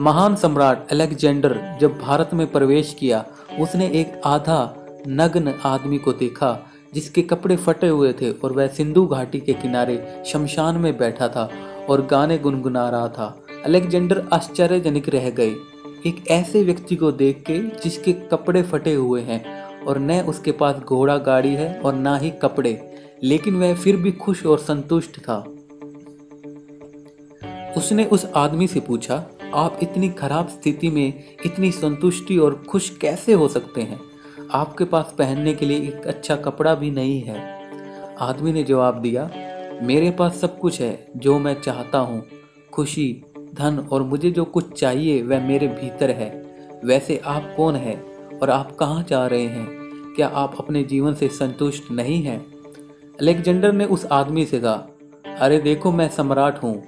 Speaker 2: महान सम्राट अलेक्जेंडर जब भारत में प्रवेश किया, उसने एक आधा नग्न आदमी को देखा, जिसके कपड़े फटे हुए थे और वह सिंधु घाटी के किनारे शमशान में बैठा था और गाने गुनगुना रहा था। अलेक्जेंडर आश्चर्यजनक रह गए। एक ऐसे व्यक्ति को देख के जिसके कपड़े फटे हुए हैं और न उसके पास घोड़ा गाड़ी है और ना ही कपड़े, लेकिन वह फिर भी खुश और संतुष्ट था। उसने उस आदमी से पूछा, आप इतनी खराब स्थिति में इतनी संतुष्टि और खुश कैसे हो सकते हैं? आपके पास पहनने के लिए एक अच्छा कपड़ा भी नहीं है। आदमी ने जवाब दिया, मेरे पास सब कुछ है, जो मैं चाहता हूँ, खुशी धन और मुझे जो कुछ चाहिए वह मेरे भीतर है। वैसे आप कौन है और आप कहाँ जा रहे हैं? क्या आप अपने जीवन से संतुष्ट नहीं हैं? अलेक्जेंडर ने उस आदमी से कहा, अरे देखो मैं सम्राट हूँ।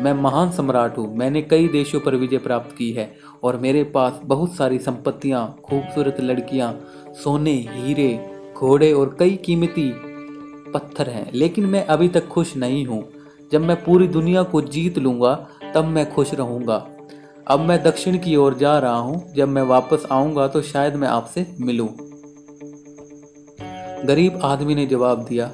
Speaker 2: मैं महान सम्राट हूँ। मैंने कई देशों पर विजय प्राप्त की है और मेरे पास बहुत सारी संपत्तियाँ, खूबसूरत लड़कियाँ, सोने, हीरे, घोड़े और कई कीमती पत्थर हैं। लेकिन मैं अभी तक खुश नहीं हूँ। जब मैं पूरी दुनिया को जीत लूँगा तब मैं खुश रहूँगा। अब मैं दक्षिण की ओर जा रहा हूँ। जब मैं वापस आऊँगा तो शायद मैं आपसे मिलूँ। गरीब आदमी ने जवाब दिया,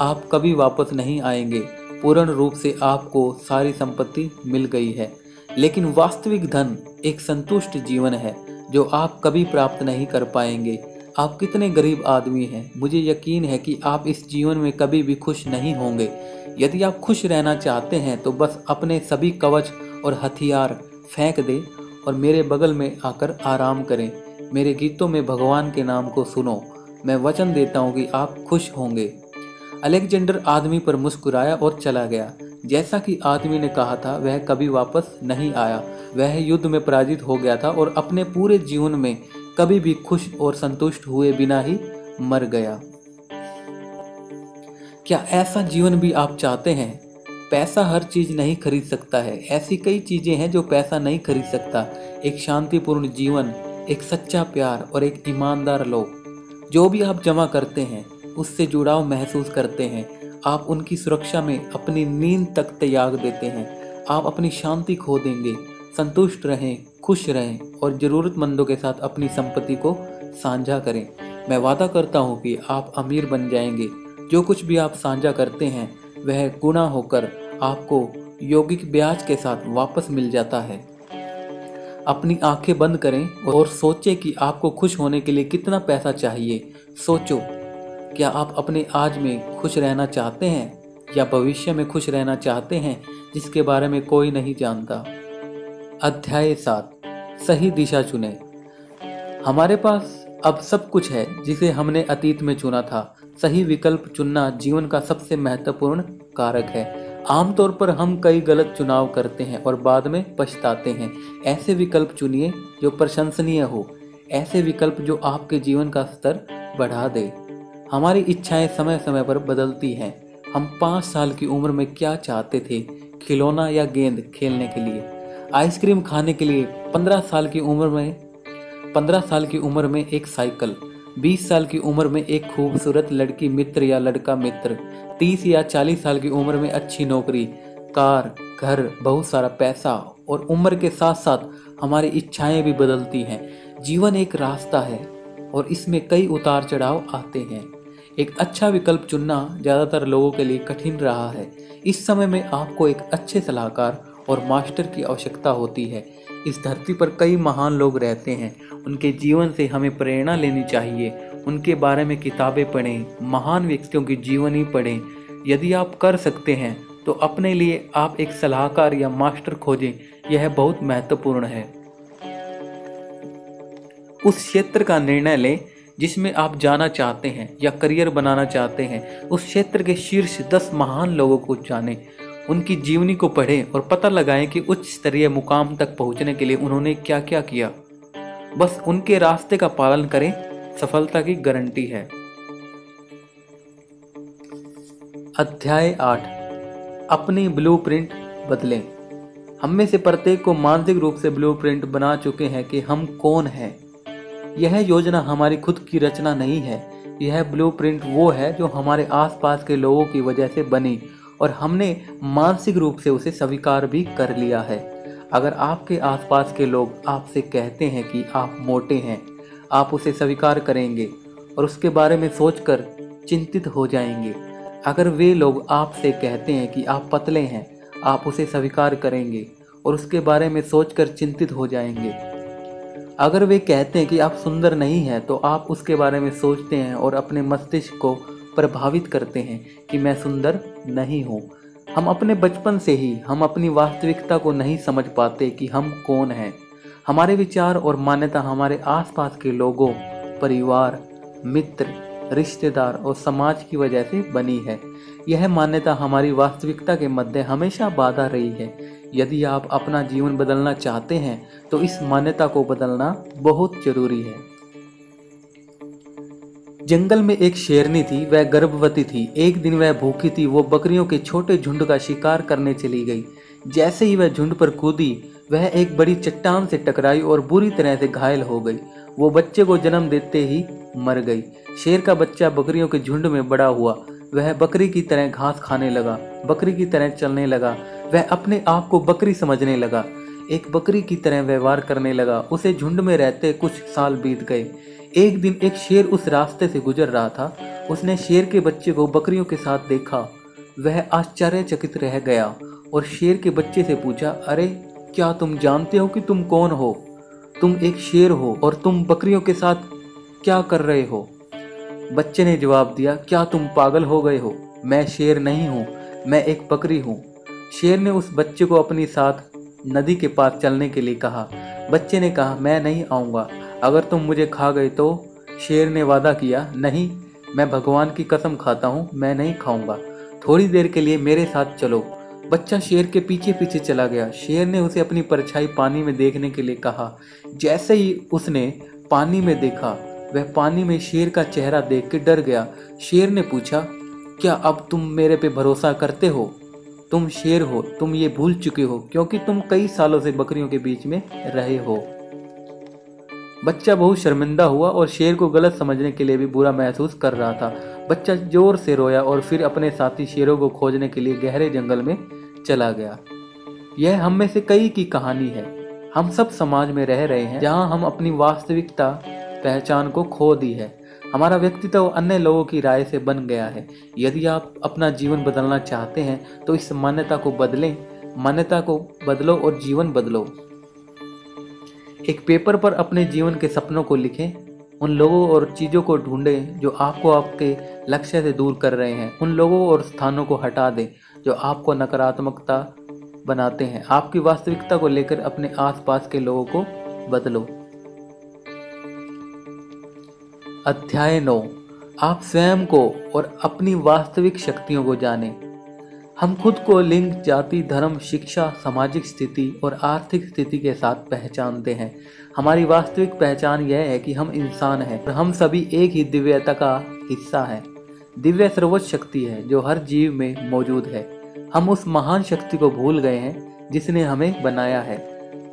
Speaker 2: आप कभी वापस नहीं आएँगे। पूर्ण रूप से आपको सारी संपत्ति मिल गई है। लेकिन वास्तविक धन एक संतुष्ट जीवन है, जो आप कभी प्राप्त नहीं कर पाएँगे। आप कितने गरीब आदमी हैं? मुझे यकीन है कि आप इस जीवन में कभी भी खुश नहीं होंगे। यदि आप खुश रहना चाहते हैं तो बस अपने सभी कवच और हथियार फेंक दें और मेरे बगल में आकर आराम करें। मेरे गीतों में भगवान के नाम को सुनो। मैं वचन देता हूँ कि आप खुश होंगे। अलेक्जेंडर आदमी पर मुस्कुराया और चला गया। जैसा कि आदमी ने कहा था, वह कभी वापस नहीं आया। वह युद्ध में पराजित हो गया था और अपने पूरे जीवन में कभी भी खुश और संतुष्ट हुए बिना ही मर गया। क्या ऐसा जीवन भी आप चाहते हैं? पैसा हर चीज़ नहीं खरीद सकता है। ऐसी कई चीज़ें हैं जो पैसा नहीं खरीद सकता। एक शांतिपूर्ण जीवन, एक सच्चा प्यार और एक ईमानदार लोग। जो भी आप जमा करते हैं, उससे जुड़ाव महसूस करते हैं। आप उनकी सुरक्षा में अपनी नींद तक त्याग देते हैं। आप अपनी शांति खो देंगे। संतुष्ट रहें। खुश रहें और ज़रूरतमंदों के साथ अपनी संपत्ति को साझा करें। मैं वादा करता हूँ कि आप अमीर बन जाएँगे। जो कुछ भी आप साझा करते हैं, वह गुना होकर आपको यौगिक ब्याज के साथ वापस मिल जाता है। अपनी आँखें बंद करें और सोचें कि आपको खुश होने के लिए कितना पैसा चाहिए। सोचो, क्या आप अपने आज में खुश रहना चाहते हैं या भविष्य में खुश रहना चाहते हैं, जिसके बारे में कोई नहीं जानता? अध्याय सात। सही दिशा चुने। हमारे पास अब सब कुछ है जिसे हमने अतीत में चुना था। सही विकल्प चुनना जीवन का सबसे महत्वपूर्ण कारक है। आमतौर पर हम कई गलत चुनाव करते हैं और बाद में पछताते हैं। ऐसे विकल्प चुनिए जो प्रशंसनीय हो। ऐसे विकल्प जो आपके जीवन का स्तर बढ़ा दे। हमारी इच्छाएँ समय समय पर बदलती हैं। हम पाँच साल की उम्र में क्या चाहते थे? खिलौना या गेंद खेलने के लिए? आइसक्रीम खाने के लिए पंद्रह साल की उम्र में, पंद्रह साल की उम्र में एक साइकिल, बीस साल की उम्र में एक खूबसूरत लड़की मित्र या लड़का मित्र, तीस या चालीस साल की उम्र में अच्छी नौकरी, कार, घर, बहुत सारा पैसा और उम्र के साथ साथ हमारी इच्छाएँ भी बदलती हैं। जीवन एक रास्ता है और इसमें कई उतार चढ़ाव आते हैं। एक अच्छा विकल्प चुनना ज़्यादातर लोगों के लिए कठिन रहा है। इस समय में आपको एक अच्छे सलाहकार और मास्टर की आवश्यकता होती है। इस धरती पर कई महान लोग रहते हैं। उनके जीवन से हमें प्रेरणा लेनी चाहिए। उनके बारे में किताबें पढ़ें, महान व्यक्तियों की जीवनी पढ़ें। यदि आप कर सकते हैं तो अपने लिए आप एक सलाहकार या मास्टर खोजें। यह बहुत महत्वपूर्ण है। उस क्षेत्र का निर्णय लें, जिसमें आप जाना चाहते हैं या करियर बनाना चाहते हैं। उस क्षेत्र के शीर्ष दस महान लोगों को जानें। उनकी जीवनी को पढ़ें और पता लगाएँ कि उच्च स्तरीय मुकाम तक पहुँचने के लिए उन्होंने क्या क्या। किया बस उनके रास्ते का पालन करें, सफलता की गारंटी है। अध्याय आठ। अपनी ब्लूप्रिंट बदलें। हम में से प्रत्येक को मानसिक रूप से ब्लूप्रिंट बना चुके हैं कि हम कौन हैं। यह योजना हमारी खुद की रचना नहीं है। यह ब्लूप्रिंट वो है जो हमारे आसपास के लोगों की वजह से बनी और हमने मानसिक रूप से उसे स्वीकार भी कर लिया है। अगर आपके आसपास के लोग आपसे कहते हैं कि आप मोटे हैं, आप उसे स्वीकार करेंगे और उसके बारे में सोचकर चिंतित हो जाएँगे। अगर वे लोग आपसे कहते हैं कि आप पतले हैं, आप उसे स्वीकार करेंगे और उसके बारे में सोचकर चिंतित हो जाएँगे। अगर वे कहते हैं कि आप सुंदर नहीं हैं तो आप उसके बारे में सोचते हैं और अपने मस्तिष्क को प्रभावित करते हैं कि मैं सुंदर नहीं हूँ। हम अपने बचपन से ही, हम अपनी वास्तविकता को नहीं समझ पाते कि हम कौन हैं। हमारे विचार और मान्यता हमारे आसपास के लोगों, परिवार, मित्र, रिश्तेदार और समाज की वजह से बनी है। यह मान्यता हमारी वास्तविकता के मध्य हमेशा बाधा रही है। यदि आप अपना जीवन बदलना चाहते हैं तो इस मान्यता को बदलना बहुत ज़रूरी है। जंगल में एक शेरनी थी, वह गर्भवती थी। एक दिन वह भूखी थी, वो बकरियों के छोटे झुंड का शिकार करने चली गई। जैसे ही वह झुंड पर कूदी, वह एक बड़ी चट्टान से टकराई और बुरी तरह से घायल हो गई। वो बच्चे को जन्म देते ही मर गई। शेर का बच्चा बकरियों के झुंड में बड़ा हुआ। वह बकरी की तरह घास खाने लगा, बकरी की तरह चलने लगा। वह अपने आप को बकरी समझने लगा। एक बकरी की तरह व्यवहार करने लगा। उसे झुंड में रहते कुछ साल बीत गए। एक दिन एक शेर उस रास्ते से गुजर रहा था। उसने शेर के बच्चे को बकरियों के साथ देखा। वह आश्चर्यचकित रह गया और शेर के बच्चे से पूछा, अरे, क्या तुम जानते हो कि तुम कौन हो? तुम एक शेर हो और तुम बकरियों के साथ क्या कर रहे हो? बच्चे ने जवाब दिया, क्या तुम पागल हो गए हो? मैं शेर नहीं हूँ, मैं एक बकरी हूँ। शेर ने उस बच्चे को अपनी साथ नदी के पास चलने के लिए कहा। बच्चे ने कहा, मैं नहीं आऊँगा अगर तुम मुझे खा गए तो शेर ने वादा किया, नहीं, मैं भगवान की कसम खाता हूँ, मैं नहीं खाऊँगा। थोड़ी देर के लिए मेरे साथ चलो। बच्चा शेर के पीछे पीछे चला गया। शेर ने उसे अपनी परछाई पानी में देखने के लिए कहा। जैसे ही उसने पानी में देखा, वह पानी में शेर का चेहरा देख के डर गया। शेर ने पूछा, क्या अब तुम मेरे पे भरोसा करते हो? तुम शेर हो, तुम ये भूल चुके हो, क्योंकि तुम कई सालों से बकरियों के बीच में रहे हो। बच्चा बहुत शर्मिंदा हुआ और शेर को गलत समझने के लिए भी बुरा महसूस कर रहा था। बच्चा ज़ोर से रोया और फिर अपने साथी शेरों को खोजने के लिए गहरे जंगल में चला गया। यह हम में से कई की कहानी है। हम सब समाज में रह रहे हैं, जहाँ हम अपनी वास्तविकता पहचान को खो दी है। हमारा व्यक्तित्व अन्य लोगों की राय से बन गया है। यदि आप अपना जीवन बदलना चाहते हैं तो इस मान्यता को बदलें। मान्यता को बदलो और जीवन बदलो। एक पेपर पर अपने जीवन के सपनों को लिखें, उन लोगों और चीज़ों को ढूंढें जो आपको आपके लक्ष्य से दूर कर रहे हैं। उन लोगों और स्थानों को हटा दें जो आपको नकारात्मकता बनाते हैं। आपकी वास्तविकता को लेकर अपने आसपास के लोगों को बदलो। अध्याय नौ। आप स्वयं को और अपनी वास्तविक शक्तियों को जानें। हम खुद को लिंग, जाति, धर्म, शिक्षा, सामाजिक स्थिति और आर्थिक स्थिति के साथ पहचानते हैं। हमारी वास्तविक पहचान यह है कि हम इंसान हैं और हम सभी एक ही दिव्यता का हिस्सा हैं। दिव्य सर्वोच्च शक्ति है, जो हर जीव में मौजूद है। हम उस महान शक्ति को भूल गए हैं, जिसने हमें बनाया है।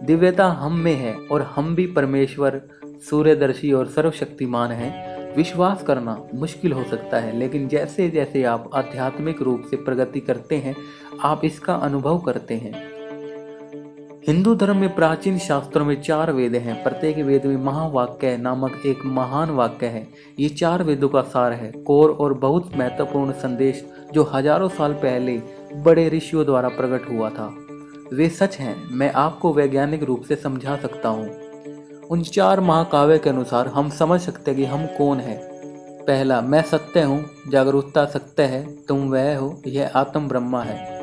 Speaker 2: दिव्यता हम में है और हम भी परमेश्वर, सूर्यदर्शी और सर्वशक्तिमान हैं। विश्वास करना मुश्किल हो सकता है, लेकिन जैसे जैसे आप आध्यात्मिक रूप से प्रगति करते हैं, आप इसका अनुभव करते हैं। हिंदू धर्म में प्राचीन शास्त्रों में चार वेद हैं। प्रत्येक वेद में महावाक्य नामक एक महान वाक्य है। ये चार वेदों का सार है। कोर और बहुत महत्वपूर्ण संदेश जो हज़ारों साल पहले बड़े ऋषियों द्वारा प्रकट हुआ था। वे सच हैं। मैं आपको वैज्ञानिक रूप से समझा सकता हूँ। उन चार महाकाव्य के अनुसार हम समझ सकते हैं कि हम कौन है। पहला, मैं सत्य हूँ, जागरूकता सत्य है, तुम वह हो, यह आत्म ब्रह्मा है।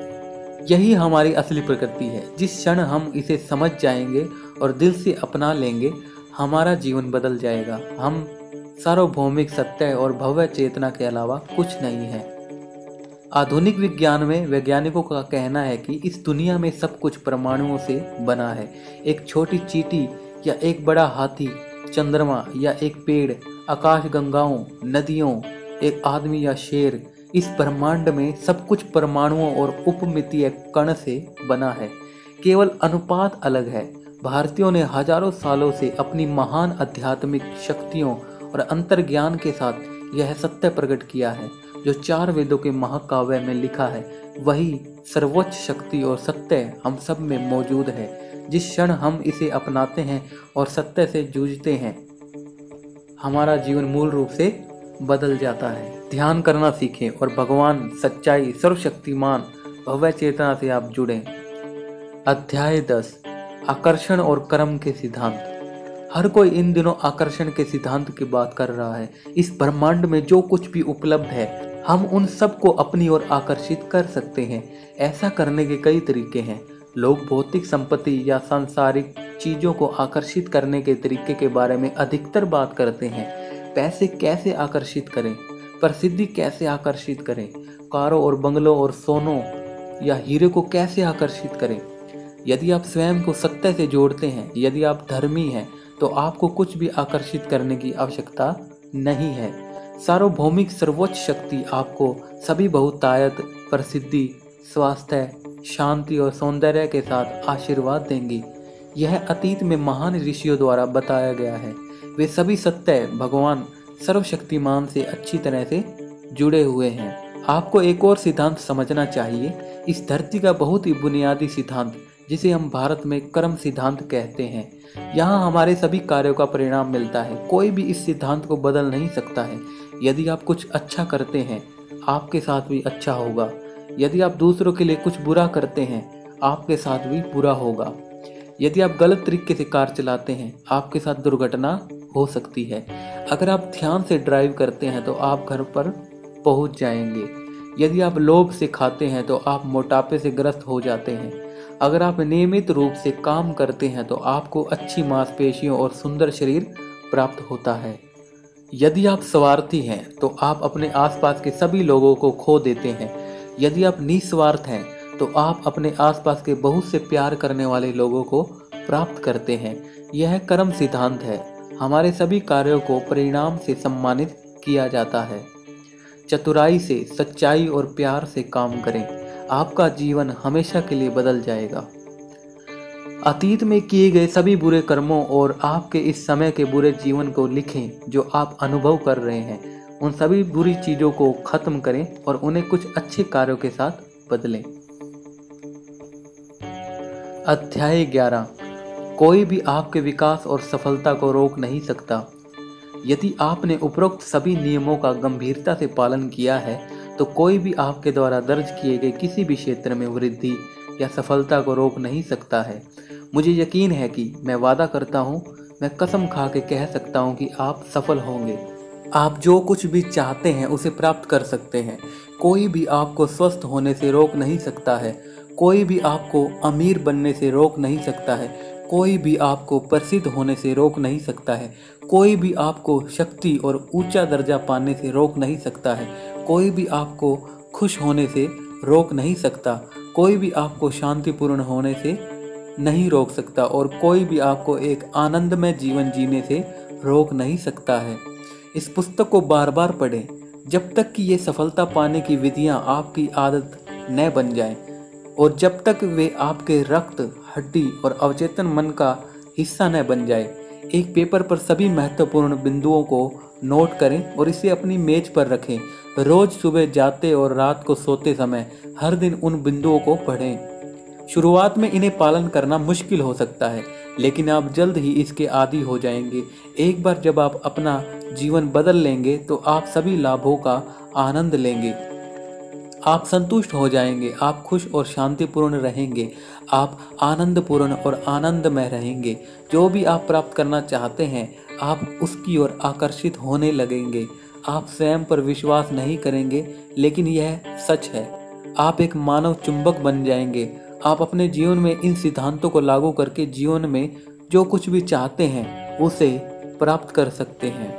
Speaker 2: यही हमारी असली प्रकृति है। जिस क्षण हम इसे समझ जाएँगे और दिल से अपना लेंगे, हमारा जीवन बदल जाएगा। हम सार्वभौमिक सत्य और भव्य चेतना के अलावा कुछ नहीं है। आधुनिक विज्ञान में वैज्ञानिकों का कहना है कि इस दुनिया में सब कुछ परमाणुओं से बना है। एक छोटी चीटी या एक बड़ा हाथी, चंद्रमा या एक पेड़, आकाश गंगाओं, नदियों, एक आदमी या शेर, इस ब्रह्मांड में सब कुछ परमाणुओं और उपमितीय कण से बना है। केवल अनुपात अलग है। भारतीयों ने हज़ारों सालों से अपनी महान आध्यात्मिक शक्तियों और अंतर्ज्ञान के साथ यह सत्य प्रकट किया है। जो चार वेदों के महाकाव्य में लिखा है, वही सर्वोच्च शक्ति और सत्य हम सब में मौजूद है। जिस क्षण हम इसे अपनाते हैं और सत्य से जूझते हैं, हमारा जीवन मूल रूप से बदल जाता है। ध्यान करना सीखें और भगवान सच्चाई सर्वशक्तिमान भव्य चेतना से आप जुड़ें। अध्याय दस, आकर्षण और कर्म के सिद्धांत। हर कोई इन दिनों आकर्षण के सिद्धांत की बात कर रहा है। इस ब्रह्मांड में जो कुछ भी उपलब्ध है, हम उन सबको अपनी ओर आकर्षित कर सकते हैं। ऐसा करने के कई तरीके हैं। लोग भौतिक संपत्ति या सांसारिक चीज़ों को आकर्षित करने के तरीके के बारे में अधिकतर बात करते हैं। पैसे कैसे आकर्षित करें? प्रसिद्धि कैसे आकर्षित करें? कारों और बंगलों और सोनों या हीरे को कैसे आकर्षित करें? यदि आप स्वयं को सत्य से जोड़ते हैं, यदि आप धर्मी हैं तो आपको कुछ भी आकर्षित करने की आवश्यकता नहीं है। सार्वभौमिक सर्वोच्च शक्ति आपको सभी बहुतायत, प्रसिद्धि, स्वास्थ्य शांति और सौंदर्य के साथ आशीर्वाद देंगी। यह अतीत में महान ऋषियों द्वारा बताया गया है। वे सभी सत्य, भगवान, सर्वशक्तिमान से अच्छी तरह से जुड़े हुए हैं। आपको एक और सिद्धांत समझना चाहिए। इस धरती का बहुत ही बुनियादी सिद्धांत, जिसे हम भारत में कर्म सिद्धांत कहते हैं। यहाँ हमारे सभी कार्यों का परिणाम मिलता है। कोई भी इस सिद्धांत को बदल नहीं सकता है। यदि आप कुछ अच्छा करते हैं, आपके साथ भी अच्छा होगा। यदि आप दूसरों के लिए कुछ बुरा करते हैं, आपके साथ भी बुरा होगा। यदि आप गलत तरीके से कार चलाते हैं, आपके साथ दुर्घटना हो सकती है। अगर आप ध्यान से ड्राइव करते हैं तो आप घर पर पहुँच जाएँगे। यदि आप लोभ से खाते हैं तो आप मोटापे से ग्रस्त हो जाते हैं। अगर आप नियमित रूप से काम करते हैं तो आपको अच्छी मांसपेशियों और सुंदर शरीर प्राप्त होता है। यदि आप स्वार्थी हैं तो आप अपने आसपास के सभी लोगों को खो देते हैं। यदि आप निस्वार्थ हैं तो आप अपने आसपास के बहुत से प्यार करने वाले लोगों को प्राप्त करते हैं। यह कर्म सिद्धांत है। हमारे सभी कार्यों को परिणाम से सम्मानित किया जाता है। चतुराई से सच्चाई और प्यार से काम करें। आपका जीवन हमेशा के लिए बदल जाएगा। अतीत में किए गए सभी बुरे कर्मों और आपके इस समय के बुरे जीवन को लिखें, जो आप अनुभव कर रहे हैं। उन सभी बुरी चीज़ों को खत्म करें और उन्हें कुछ अच्छे कार्यों के साथ बदलें। अध्याय ग्यारह। कोई भी आपके विकास और सफलता को रोक नहीं सकता। यदि आपने उपरोक्त सभी नियमों का गंभीरता से पालन किया है तो कोई भी आपके द्वारा दर्ज किए गए किसी भी क्षेत्र में वृद्धि या सफलता को रोक नहीं सकता है। मुझे यकीन है कि मैं वादा करता हूँ, मैं कसम खा के कह सकता हूँ कि आप सफल होंगे। आप जो कुछ भी चाहते हैं उसे प्राप्त कर सकते हैं। कोई भी आपको स्वस्थ होने से रोक नहीं सकता है। कोई भी आपको अमीर बनने से रोक नहीं सकता है। कोई भी आपको प्रसिद्ध होने से रोक नहीं सकता है। कोई भी आपको शक्ति और ऊँचा दर्जा पाने से रोक नहीं सकता है। कोई भी आपको खुश होने से रोक नहीं सकता। कोई भी आपको शांतिपूर्ण होने से नहीं रोक सकता और कोई भी आपको एक आनंदमय जीवन जीने से रोक नहीं सकता है। इस पुस्तक को बार बार पढ़ें, जब तक कि ये सफलता पाने की विधियाँ आपकी आदत न बन जाएँ, और जब तक वे आपके रक्त, हड्डी और अवचेतन मन का हिस्सा न बन जाए, एक पेपर पर सभी महत्वपूर्ण बिंदुओं को नोट करें और इसे अपनी मेज पर रखें। रोज सुबह जाते और रात को सोते समय हर दिन उन बिंदुओं को पढ़ें। शुरुआत में इन्हें पालन करना मुश्किल हो सकता है लेकिन आप जल्द ही इसके आदि हो जाएँगे। एक बार जब आप अपना जीवन बदल लेंगे तो आप सभी लाभों का आनंद लेंगे। आप संतुष्ट हो जाएँगे, आप खुश और शांतिपूर्ण रहेंगे, आप आनंदपूर्ण और आनंदमय रहेंगे। जो भी आप प्राप्त करना चाहते हैं, आप उसकी ओर आकर्षित होने लगेंगे। आप स्वयं पर विश्वास नहीं करेंगे, लेकिन यह सच है। आप एक मानव चुंबक बन जाएँगे। आप अपने जीवन में इन सिद्धांतों को लागू करके जीवन में जो कुछ भी चाहते हैं, उसे प्राप्त कर सकते हैं।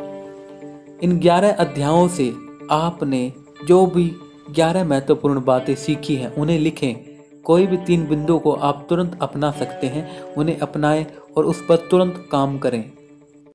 Speaker 2: इन ग्यारह अध्यायों से आपने जो भी ग्यारह महत्वपूर्ण बातें सीखी हैं, उन्हें लिखें। कोई भी तीन बिंदुओं को आप तुरंत अपना सकते हैं, उन्हें अपनाएँ और उस पर तुरंत काम करें।